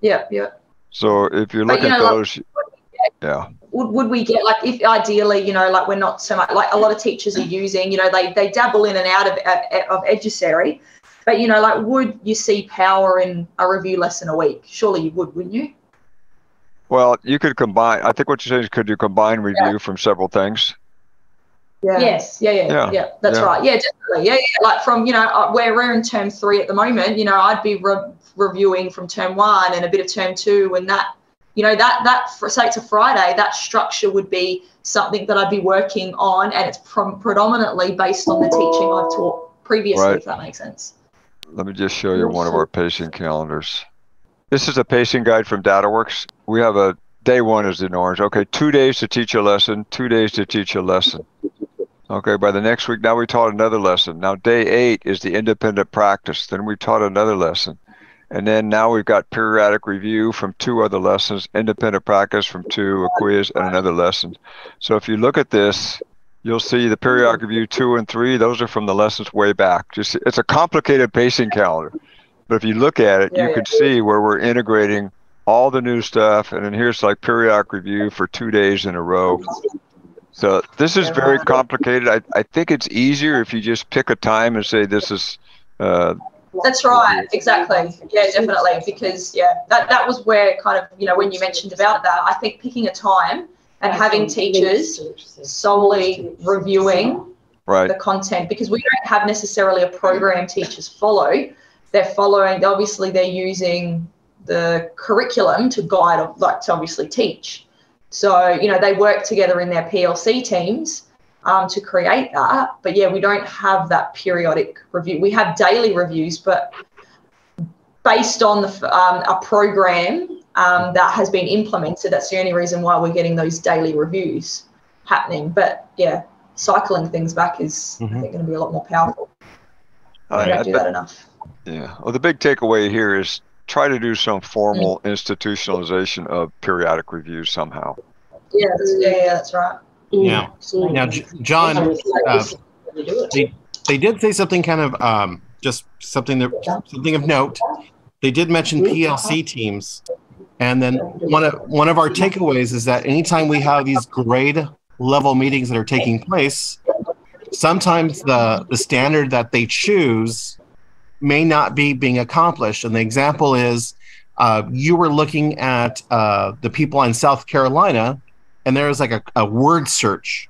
Yeah. Yeah. So if you But, look you at know, like- those, yeah, would, would we get like if ideally you know like we're not so much like a lot of teachers are using you know they they dabble in and out of of Educeri but you know like would you see power in a review lesson a week surely you would wouldn't you well, you could combine. I think what you're saying is, could you combine review from several things? Yeah Yes. yeah yeah Yeah. yeah, that's Yeah. right yeah definitely yeah, yeah like from you know uh, where we're in term three at the moment you know i'd be re- reviewing from term one and a bit of term two and that you know that that for say it's a friday that structure would be something that i'd be working on and it's prom- predominantly based on the teaching i've taught previously Right. if that makes sense Let me just show you one of our pacing calendars. This is a pacing guide from DataWorks. We have a day one is in orange. Okay, two days to teach a lesson, two days to teach a lesson. Okay, by the next week, now we taught another lesson. Now day eight is the independent practice. Then we taught another lesson. And then now we've got periodic review from two other lessons, independent practice from two, a quiz, and another lesson. So if you look at this, you'll see the periodic review two and three. Those are from the lessons way back. Just it's a complicated pacing calendar, but if you look at it, Yeah, you yeah. can see where we're integrating all the new stuff. And then here's like periodic review for two days in a row. So this is very complicated. I, I think it's easier if you just pick a time and say this is. Uh, That's right, exactly. Yeah, definitely. Because yeah, that that was where kind of you know when you mentioned about that, I think picking a time and having teachers solely reviewing right. the content because we don't have necessarily a program teachers follow. They're following. Obviously, they're using the curriculum to guide, like to obviously teach. So you know they work together in their PLC teams um, to create that. But yeah, we don't have that periodic review. We have daily reviews, but based on the, um, a program um, that has been implemented, that's the only reason why we're getting those daily reviews happening. But yeah, cycling things back is I Mhm. think going to be a lot more powerful. I- I don't do bet- that enough. Yeah. Well, the big takeaway here is try to do some formal institutionalization of periodic review somehow. Yeah, that's, yeah, yeah, that's right. Yeah. Now, J- John, uh, they, they did say something kind of um, just something that something of note. They did mention PLC teams, and then one of one of our takeaways is that anytime we have these grade level meetings that are taking place, sometimes the the standard that they choose may not be being accomplished. And the example is, uh, you were looking at uh, the people in South Carolina, and there was like a, a word search,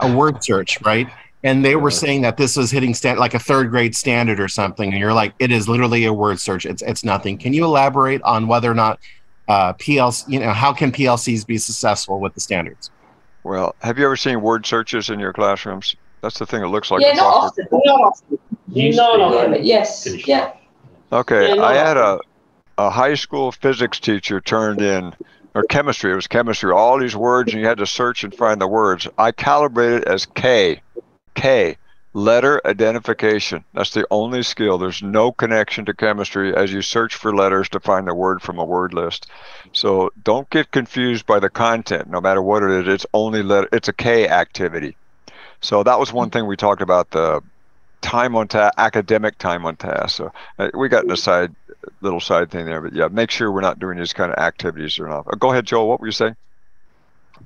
a word search, right? And they were saying that this was hitting stand like a third grade standard or something, and you're like, it is literally a word search. It's it's nothing. Can you elaborate on whether or not uh, PLC, you know, how can PLCs be successful with the standards? Well, have you ever seen word searches in your classrooms? That's the thing. It looks like yeah, not often. Not often. Used Not to be. Yeah, often. but yes, yeah. Okay, Yeah, no, I had a a high school physics teacher turned in or chemistry. It was chemistry. All these words, and you had to search and find the words. I calibrated as K, K, letter identification. That's the only skill. There's no connection to chemistry as you search for letters to find the word from a word list. So don't get confused by the content. No matter what it is, it's only letter. It's a K activity. So that was one thing we talked about the time on task, academic time on task. So uh, we got an aside, little side thing there, but yeah, make sure we're not doing these kind of activities or not. Uh, go ahead, Joel. What were you saying?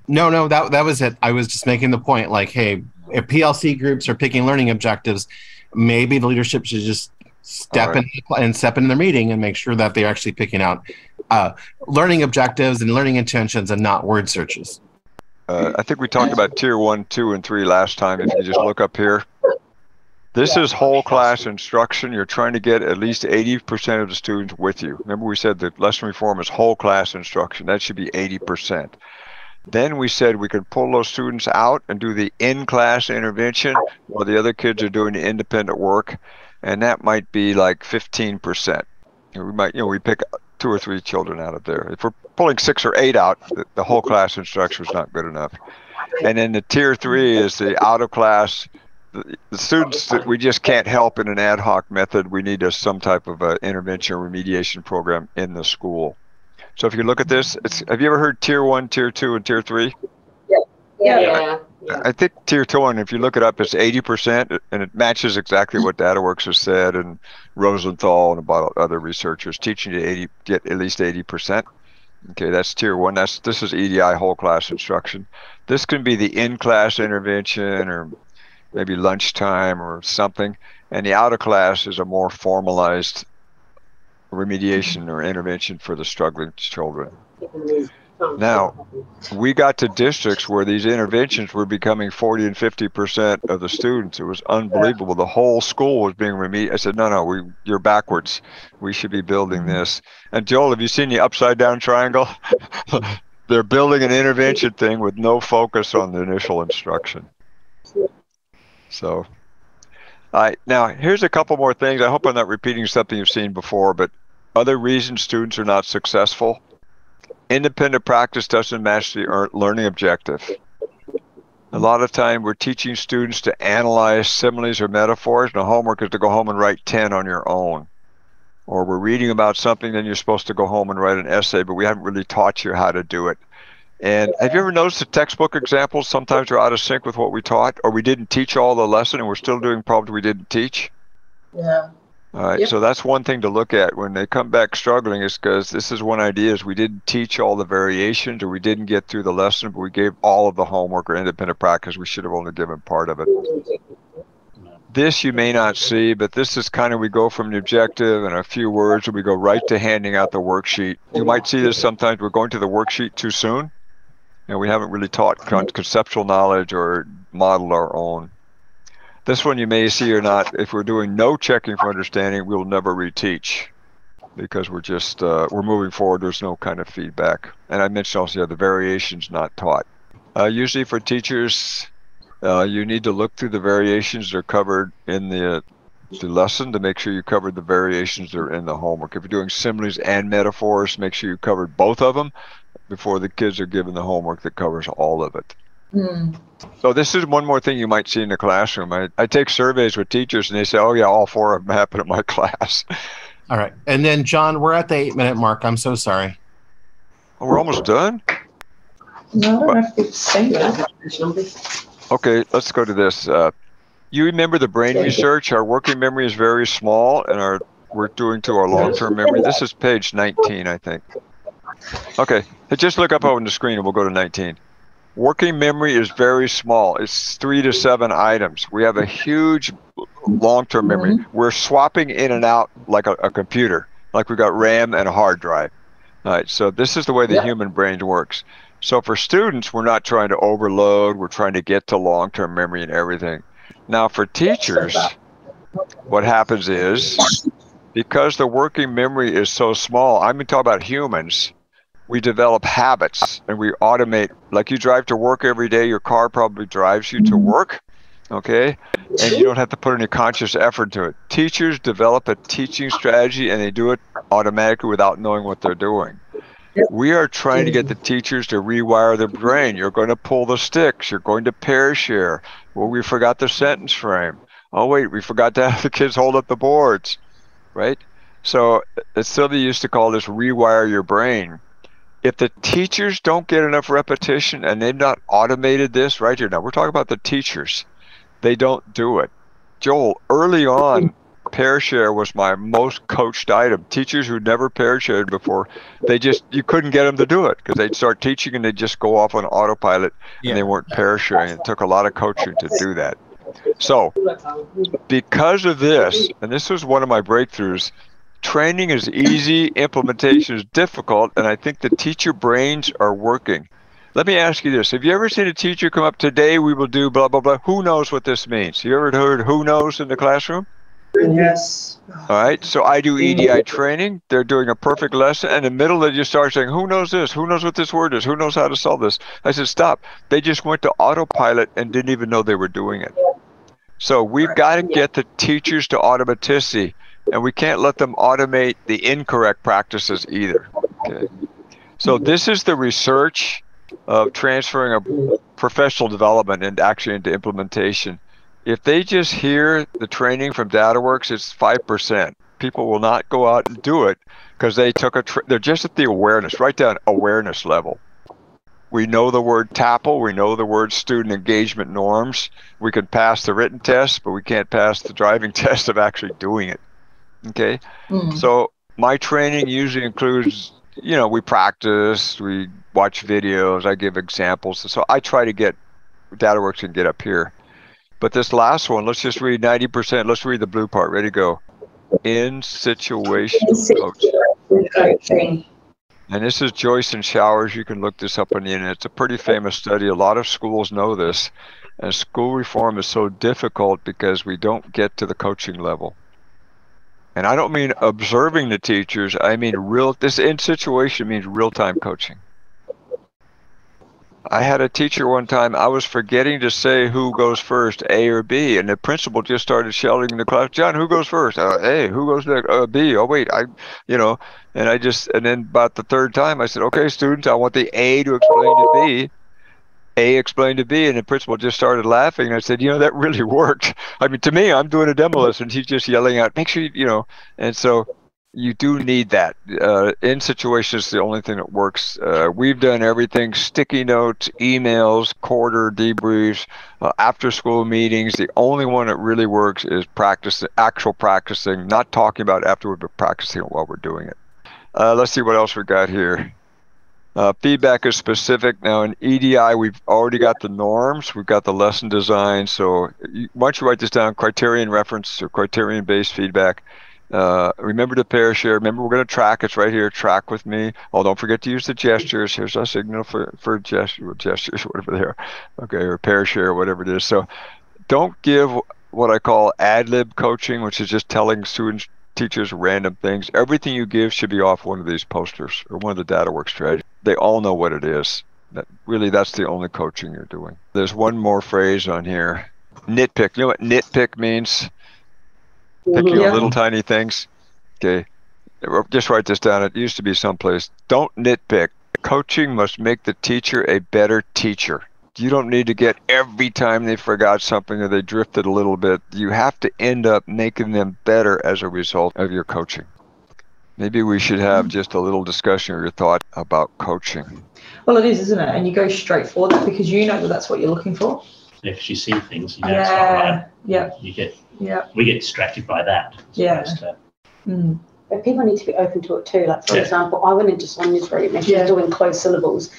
No, no, that that was it. I was just making the point, like, hey, if PLC groups are picking learning objectives, maybe the leadership should just step All right. in and step in their meeting and make sure that they're actually picking out uh, learning objectives and learning intentions and not word searches. Uh, I think we talked about tier one, two, and three last time. If you just look up here, this is whole class instruction. You're trying to get at least 80% of the students with you. Remember, we said the lesson reform is whole class instruction. That should be 80%. Then we said we could pull those students out and do the in-class intervention while the other kids are doing the independent work, and that might be like 15%. We might, you know, we pick two or three children out of there. If we're pulling six or eight out, the, the whole class instruction is not good enough. And then the tier three is the out of class. The, the students that we just can't help in an ad hoc method. We need a, some type of a intervention remediation program in the school. So if you look at this, it's, have you ever heard tier one, tier two, and tier three? Yeah. Yeah. yeah. I think tier two one, if you look it up, it's 80%, and it matches exactly what DataWorks has said, and Rosenshine and about other researchers teaching you to 80, get at least 80%. Okay, that's tier one. That's this is EDI whole class instruction. This can be the in-class intervention or maybe lunchtime or something, and the out of class is a more formalized remediation or intervention for the struggling children. Now, we got to districts where these interventions were becoming 40 and 50 percent of the students. It was unbelievable. The whole school was being remediated. I said, no, no, we, you're backwards. We should be building mm-hmm. this. And Joel, have you seen the upside down triangle? They're building an intervention thing with no focus on the initial instruction. So, all right. Now, here's a couple more things. I hope I'm not repeating something you've seen before, but other reasons students are not successful independent practice doesn't match the learning objective. A lot of time we're teaching students to analyze similes or metaphors, and the homework is to go home and write 10 on your own. Or we're reading about something, then you're supposed to go home and write an essay, but we haven't really taught you how to do it. And have you ever noticed the textbook examples sometimes are out of sync with what we taught, or we didn't teach all the lesson and we're still doing problems we didn't teach? Yeah. All right, Yep. so that's one thing to look at when they come back struggling is because this is one idea is we didn't teach all the variations or we didn't get through the lesson, but we gave all of the homework or independent practice. We should have only given part of it. This you may not see, but this is kind of we go from the objective and a few words and we go right to handing out the worksheet. You might see this sometimes we're going to the worksheet too soon and we haven't really taught con- conceptual knowledge or modeled our own. This one you may see or not. If we're doing no checking for understanding, we'll never reteach because we're just uh, we're moving forward. There's no kind of feedback. And I mentioned also yeah, the variations not taught. Uh, usually for teachers, uh, you need to look through the variations that are covered in the the lesson to make sure you covered the variations that are in the homework. If you're doing similes and metaphors, make sure you covered both of them before the kids are given the homework that covers all of it. Mm. So this is one more thing you might see in the classroom. I, I take surveys with teachers and they say, oh yeah, all four of them happen in my class. All right. And then, John, we're at the eight minute mark. I'm so sorry. Oh, we're almost done? No, I don't know if you've seen that. Okay, let's go to this. Uh, you remember the brain research? Our working memory is very small and our we're doing to our long-term memory. This is page 19, I think. Okay, just look up on the screen and we'll go to 19. Working memory is very small. It's three to seven items. We have a huge long-term memory. Mm-hmm. We're swapping in and out like a, a computer, like we've got RAM and a hard drive. All right, so this is the way the Yeah. human brain works. So for students, we're not trying to overload. We're trying to get to long-term memory and everything. Now for teachers, what happens is because the working memory is so small, I'm talking about humans, we develop habits and we automate. Like you drive to work every day, your car probably drives you to work, okay? And you don't have to put any conscious effort to it. Teachers develop a teaching strategy and they do it automatically without knowing what they're doing. We are trying to get the teachers to rewire their brain. You're going to pull the sticks. You're going to pair share. Well, we forgot the sentence frame. Oh, wait, we forgot to have the kids hold up the boards, right? So uh, Sylvia used to call this rewire your brain. If the teachers don't get enough repetition and they've not automated this right here, now we're talking about the teachers, they don't do it. Joel, early on, hmm. pair share was my most coached item. Teachers who never pair shared before, they just you couldn't get them to do it because they'd start teaching and they'd just go off on autopilot and they weren't pair sharing. It took a lot of coaching to do that. So because of this, and this was one of my breakthroughs, training is easy, implementation is difficult, and I think the teacher brains are working. Let me ask you this. Have you ever seen a teacher come up today, we will do blah, blah, blah? Who knows what this means? You ever heard who knows in the classroom? Yes. All right. So I do EDI training. They're doing a perfect lesson. And in the middle, they just start saying, Who knows this? Who knows what this word is? Who knows how to solve this? I said, Stop. They just went to autopilot and didn't even know they were doing it. So we've got to get the teachers to automaticity, and we can't let them automate the incorrect practices either. Okay. So this is the research of transferring a professional development and actually into implementation. If they just hear the training from DataWorks, it's 5%. People will not go out and do it because they took a, they're just at the awareness, right down awareness level. We know the word TAPPLE, we know the word student engagement norms. We can pass the written test, but we can't pass the driving test of actually doing it. Okay? Mm. So my training usually includes, you know, we practice, we watch videos, I give examples. So I try to get DataWorks and get up here. But this last one, let's just read 90%. Let's read the blue part. Ready to go. In situation coaching. And this is Joyce and Showers. You can look this up on the internet. It's a pretty famous study. A lot of schools know this. And school reform is so difficult because we don't get to the coaching level. And I don't mean observing the teachers. I mean real. This in situation means real time coaching. I had a teacher one time. I was forgetting to say who goes first, A or B, and the principal just started shouting in the class, "John, who goes first? Uh, a. Who goes next? Uh, B. Oh wait, I, you know." And I just, and then about the third time, I said, "Okay, students, I want the A to explain to B." A explained to B, and the principal just started laughing. I said, "You know, that really worked. I mean, to me, I'm doing a demo lesson. He's just yelling out, make sure you, you know." And so you do need that uh, in situations the only thing that works uh, we've done everything sticky notes emails quarter debriefs uh, after school meetings the only one that really works is practice actual practicing not talking about afterward but practicing while we're doing it uh, let's see what else we got here uh, feedback is specific now in edi we've already got the norms we've got the lesson design so you, why don't you write this down criterion reference or criterion based feedback uh, remember to pair share. Remember, we're going to track. It's right here. Track with me. Oh, don't forget to use the gestures. Here's a signal for for gesture, gestures, whatever they are. Okay, or pair share, whatever it is. So, don't give what I call ad lib coaching, which is just telling students, teachers random things. Everything you give should be off one of these posters or one of the DataWorks strategies. They all know what it is. That really, that's the only coaching you're doing. There's one more phrase on here. Nitpick. You know what nitpick means? picking Yeah. little tiny things. Okay. Just write this down. It used to be someplace. Don't nitpick. Coaching must make the teacher a better teacher. You don't need to get every time they forgot something or they drifted a little bit. You have to end up making them better as a result of your coaching. Maybe we should have just a little discussion or your thought about coaching. Well, it is, isn't it? And you go straight for that because you know that that's what you're looking for. If you see things, you know it's not right. Yeah. Yeah. You get Yeah. we get distracted by that. Yeah. to- Mm. But people need to be open to it too. Like, for Yeah. example, I went into Sonia's room and she Yeah. was doing closed syllables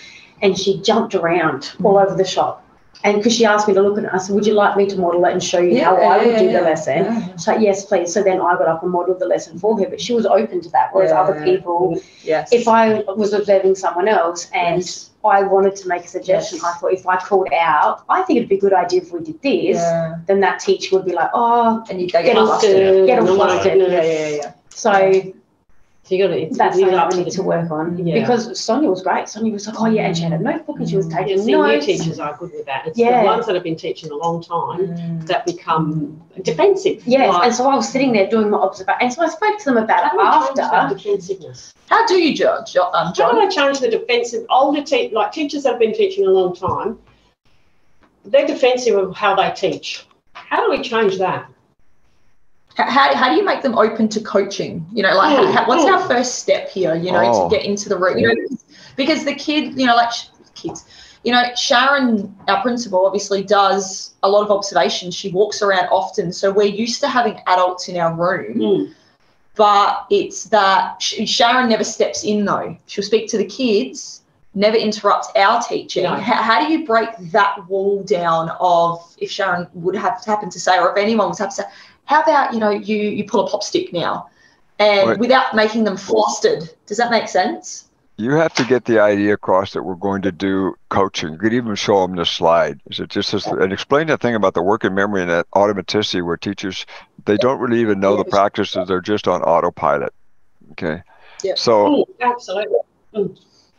and she jumped around all over the shop. And because she asked me to look at it, I said, Would you like me to model it and show you how I would do the lesson? Yeah. She's like, Yes, please. So then I got up and modeled the lesson for her, but she was open to that. Whereas other Yeah. people, Yes. if I was observing someone else and Yes. I wanted to make a suggestion, Yes. I thought if I called out, I think it'd be a good idea if we did this, Yeah. then that teacher would be like, Oh, And you Get get off flustered. get and all all flustered. Yeah, yeah, yeah. so So you got to. that's something that we need to work on. Yeah. Because Sonia was great. Sonia was like, oh yeah, and she had a notebook and she was Yeah, taking see, new teachers are good with that. It's Yeah. the ones that have been teaching a long time Mm. that become defensive. Yes, Like, and so I was sitting there doing my observation, and so I spoke to them about it how do we change that after. defensiveness? How do you judge, um, How do? I change the defensive older te- like teachers that have been teaching a long time? They're defensive of how they teach. How do we change that? How, how do you make them open to coaching? You know, like Mm, how, what's mm. our first step here? You know, Oh. to get into the room. You know, because, the kid, you know, like kids, you know, Sharon, our principal, obviously does a lot of observations. She walks around often, so we're used to having adults in our room. Mm. But it's that Sharon never steps in though. She'll speak to the kids, never interrupts our teaching. No. How, how do you break that wall down of if Sharon would have to happen to say, or if anyone was have to say, how about you know you you pull a pop stick now, and Right. without making them flustered? Does that make sense? you have to get the idea across that we're going to do coaching. You could even show them the slide. Is it just as, and explain the thing about the working memory and that automaticity where teachers they don't really even know the practices; they're just on autopilot. Okay. Yep. So Mm, absolutely.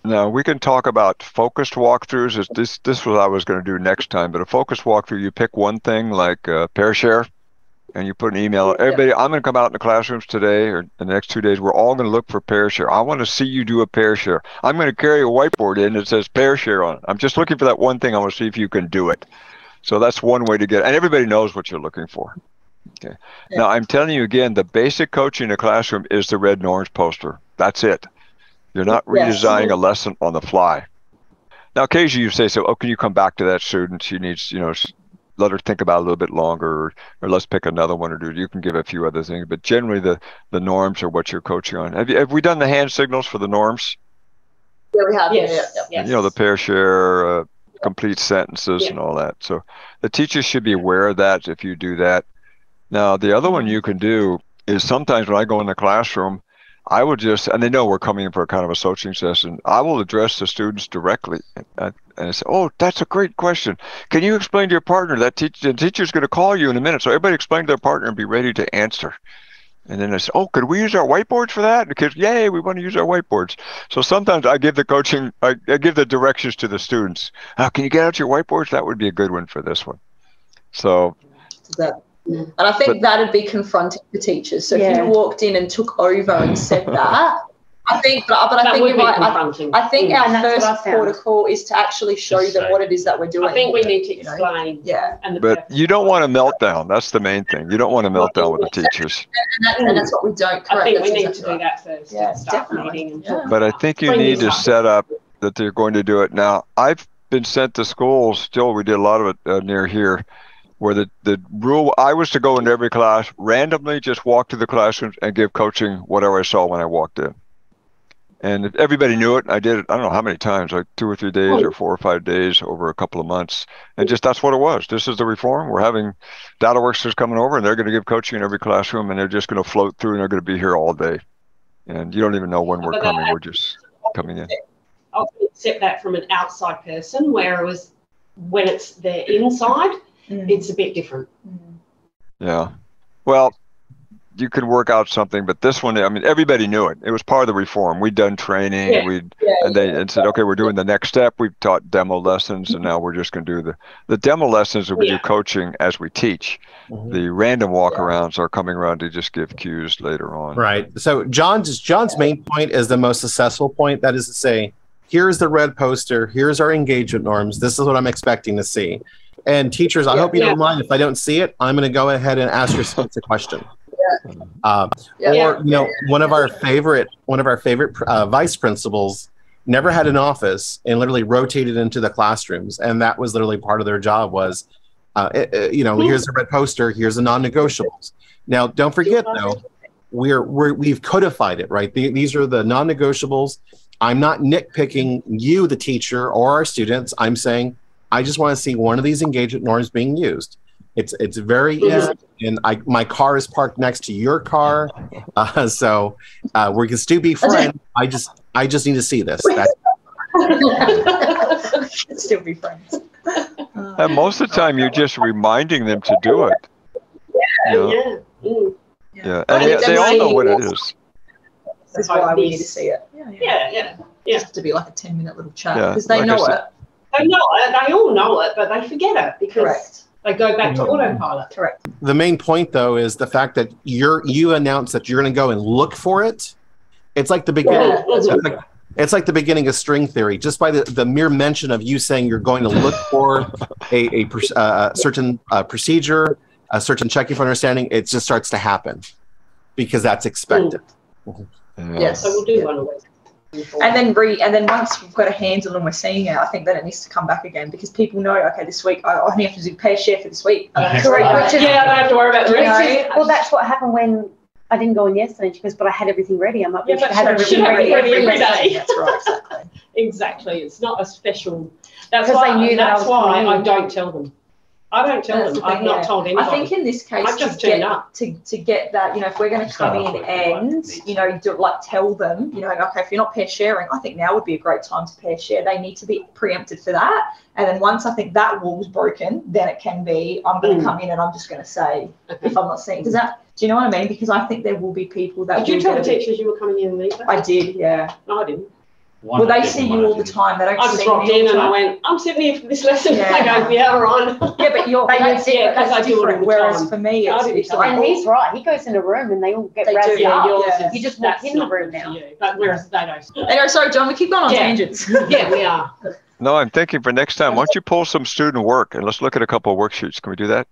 now we can talk about focused walkthroughs. Is this this was I was going to do next time, but a focused walkthrough, you pick one thing like uh, pair share, and you put an email. Everybody, I'm going to come out in the classrooms today or the next two days. We're all going to look for pair share. I want to see you do a pair share. I'm going to carry a whiteboard in that says pair share on it. I'm just looking for that one thing. I want to see if you can do it. So that's one way to get, It. and everybody knows what you're looking for. Okay. Yeah. Now I'm telling you again, the basic coaching in the classroom is the red and orange poster. That's it. You're not redesigning a lesson on the fly. Now, occasionally you say, "So, oh, can you come back to that student? She needs, you know, let her think about it a little bit longer, or, or let's pick another one, or do you can give a few other things." But generally, the the norms are what you're coaching on. Have you have we done the hand signals for the norms? Yeah, we have. Yes. Yeah, yeah, yeah. You know, the pair share, uh, complete sentences, Yeah. and all that. So the teachers should be aware of that if you do that. Now, the other one you can do is sometimes when I go in the classroom, I will just, and they know we're coming in for a kind of a coaching session, I will address the students directly. And, and I say, Oh, that's a great question. Can you explain to your partner that teach, the teacher's going to call you in a minute? So everybody explain to their partner and be ready to answer. And then I say, Oh, could we use our whiteboards for that? Because, yay, we want to use our whiteboards. So sometimes I give the coaching, I, I give the directions to the students. Oh, can you get out your whiteboards? That would be a good one for this one. So That, and I think But- that'd be confronting for teachers. So if you walked in and took over and said that, I think, but, but I that think you're be right. I, confronting. I think Mm. our And that's what I first protocol is to actually show Just them say. what it is that we're doing. I think we need to you know? explain. Yeah, And the But purpose. you don't want to melt down. That's the main thing. You don't want to melt down with the teachers. and, that, and that's what we don't. Correct. I think we need exactly to do right. that first. Yeah, start definitely. Yeah. But I think you Bring need to up. set up that they're going to do it. Now, I've been sent to schools, still, we did a lot of it uh, near here, where the, the rule I was to go into every class, randomly just walk to the classrooms and give coaching whatever I saw when I walked in. And if everybody knew it. I did it, I don't know how many times, like two or three days or four or five days over a couple of months. And just that's what it was. This is the reform. We're having data workers coming over and they're going to give coaching in every classroom and they're just going to float through and they're going to be here all day. And you don't even know when we're coming. We're just coming in. I would accept that from an outside person, where it was when it's their inside, Mm. it's a bit different. Yeah. Well, you could work out something, but this one, I mean, everybody knew it. It was part of the reform. We'd done training, Yeah. we'd Yeah, and they and said, okay, we're doing the next step. We've taught demo lessons, and now we're just going to do the the demo lessons that we Yeah. do coaching as we teach. Mhm. The random walkarounds are coming around to just give cues later on. Right. So John's John's main point is the most successful point. That is to say, here's the red poster. Here's our engagement norms. This is what I'm expecting to see. And teachers, I Yeah. hope you Yeah. don't mind if I don't see it. I'm going to go ahead and ask your students a question. Um, Yeah. Or you know, one of our favorite one of our favorite uh, vice principals never had an office and literally rotated into the classrooms, and that was literally part of their job was, uh, eh, eh, you know, here's a red poster, here's the non-negotiables. Now, don't forget though, we're, we're we've codified it, right? The, these are the non-negotiables. I'm not nitpicking you, the teacher, or our students. I'm saying I just want to see one of these engagement norms being used. It's it's very easy, and I my car is parked next to your car, uh, so uh, we can still be friends. I just I just need to see this. That's, Still be friends. And most of the time, you're just reminding them to do it. You know? Yeah. Mm. Yeah, and they, they all know what it is. This is why we need to see it. Yeah, yeah. Yeah, yeah. Yeah. Just to be like a 10 minute little chat Yeah, because they like know said- it. They know it. They all know it, but they forget it because Correct. they go back to autopilot. Correct. the main point though is the fact that you're you announce that you're going to go and look for it. It's like the beginning. Yeah, It's like, it's like the beginning of string theory. Just by the, the mere mention of you saying you're going to look for a, a pr- uh, certain uh, procedure, a certain checking for understanding, it just starts to happen because that's expected. Yeah. Yes. So we'll do Yeah. one a week. And then re and then once we've got a handle and we're seeing it, I think that it needs to come back again because people know, okay, this week I I only have to do pair share for this week. Okay. Correct, Right. which is- yeah, I don't have to worry about the You know, rest. Well, that's what happened when I didn't go in yesterday. She goes, but I had everything ready. I'm like, Yeah, we should but have you everything ready ready every every day. day. That's right, exactly. Exactly. It's not a special. That's why. they knew that I that's was why coming I don't tell them. I don't tell them. I've not yeah. told anybody. I think in this case, I've to just turned get, up. to, to get that, you know, if we're going to come in and, you know, do, like tell them, you know, okay, if you're not pair sharing, I think now would be a great time to pair share. They need to be preempted for that. And then once I think that wall's broken, then it can be, I'm going to Mm. come in and I'm just going to say, Okay. if I'm not seeing, does that, do you know what I mean? Because I think there will be people that Did you tell the get a bit- teachers you were coming in and? I did, yeah. No, I didn't. One Well, they see you all the time. They don't I see just me rocked all in the and I went. I'm sitting here for this lesson. Yeah. They go, yeah, all right. Yeah, but you're, But that's, you- yeah, 'cause that's I do it all different. the Whereas time. for me, I it's, do it's like, And he's right. He goes in a room and they all get They do, razzed yeah, up. yours yeah. You just walk in the room now. you, But whereas they don't. anyway, sorry, John, we keep going on Yeah. tangents. Yeah, we are. No, I'm thinking for next time, why don't you pull some student work and let's look at a couple of worksheets. Can we do that?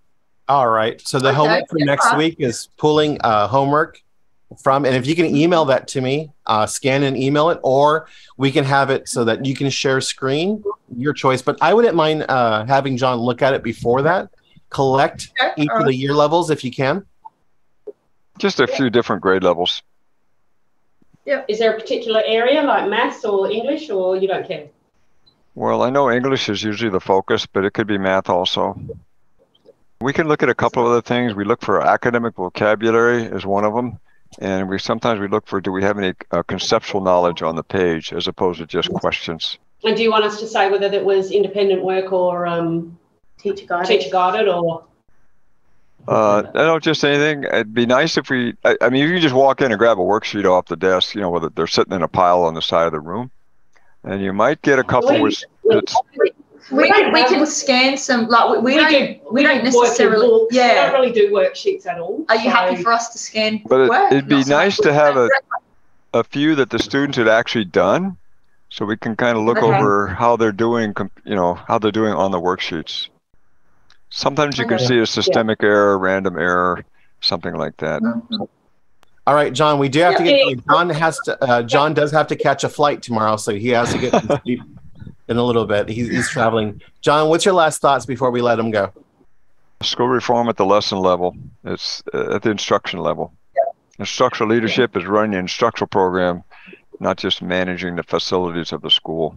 All right. So the Okay, homework for next week is pulling uh, homework from, and if you can email that to me, uh, scan and email it, or we can have it so that you can share screen, your choice. But I wouldn't mind uh, having John look at it before that, collect Okay, each all of the year levels if you can. Just a few different grade levels. Yeah. Is there a particular area like maths or English or you don't care? Well, I know English is usually the focus, but it could be math also. We can look at a couple of other things. We look for academic vocabulary as one of them. And we sometimes we look for do we have any uh, conceptual knowledge on the page as opposed to just questions. And do you want us to say whether that was independent work or um, Teacher guided. teacher guided or? Uh, I don't just anything. It'd be nice if we. I, I mean, if you just walk in and grab a worksheet off the desk, you know, whether they're sitting in a pile on the side of the room, and you might get a couple with. It's, we, don't we can scan some like we, we, don't do- we don't do work in necessarily books. We don't really do worksheets at all. Are you happy for us to scan But it- work? it'd be Not nice much to have work. a few that the students had actually done, so we can kind of look Okay. over how they're doing. You know, how they're doing on the worksheets. Sometimes you can see a systemic error, random error, something like that. Mhm. All right, John, we do have to Yeah. get John has to uh, John does have to catch a flight tomorrow, so he has to get some sleep in a little bit. He's, he's traveling. John, what's your last thoughts before we let him go? School reform at the lesson level. It's uh, at the instruction level. Instructional leadership is running the instructional program, not just managing the facilities of the school.